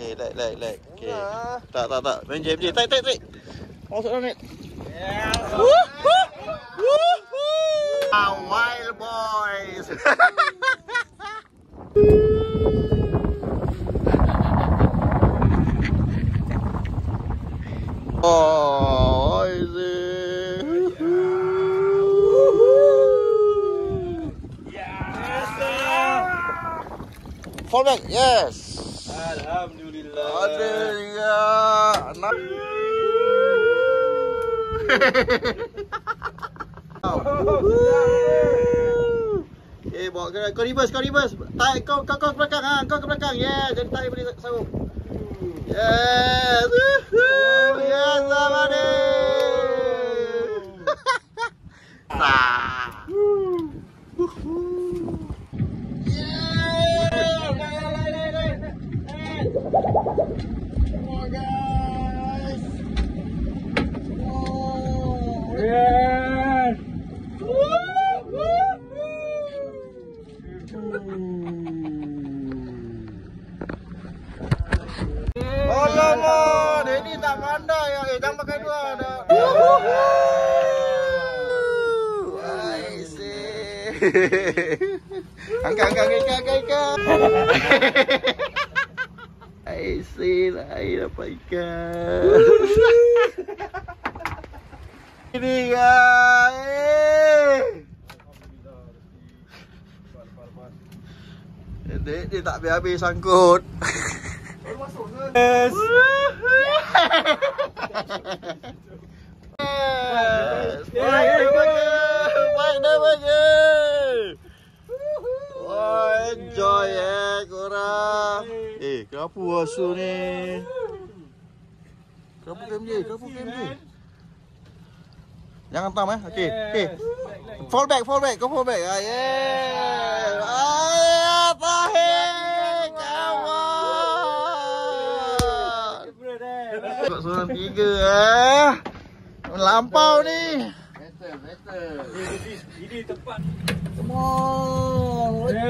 Okay, like, like, like. Okay. Tak, tak, tak. Main jam je. Tarik, tarik, tarik. Masuk dalam net. Woo, woo, woo, woo. Ah, wild boys. Oh, is it? Fall back, yes. Ada ya. Eh, bawa ke kau reverse, kau reverse. Kau kau kau ke belakang ha, kau ke belakang. Yeah, jadi tarik boleh sarung. Yes. Woohoo. Yes, Amade. Sah. Woohoo. Yeah. Lai, lai, lai, lai. Eh. Come on, guys. Oh. Yeah. Alamak, Denny tak pandai ya. Eh, jangan pakai dua dah. I see. Angkat, angkat, angkat, angkat, angkat. I see, saya dapat ikan. Ini guys. Dia, dia tak habis-habis sangkut. Yes. Yes. Baik dah bagus. Baik dah bagus. Wah, enjoy eh korang. Kenapa asu ni? Kenapa KMJ? Kenapa KMJ? Jangan tam eh. Okey. Okey. Fall back, fall back. Kau fall back. Ah, yeah. Ah, Tahir. Kawan. Kok seorang tiga eh. Melampau ni. Better, better. Ini tempat. Come on.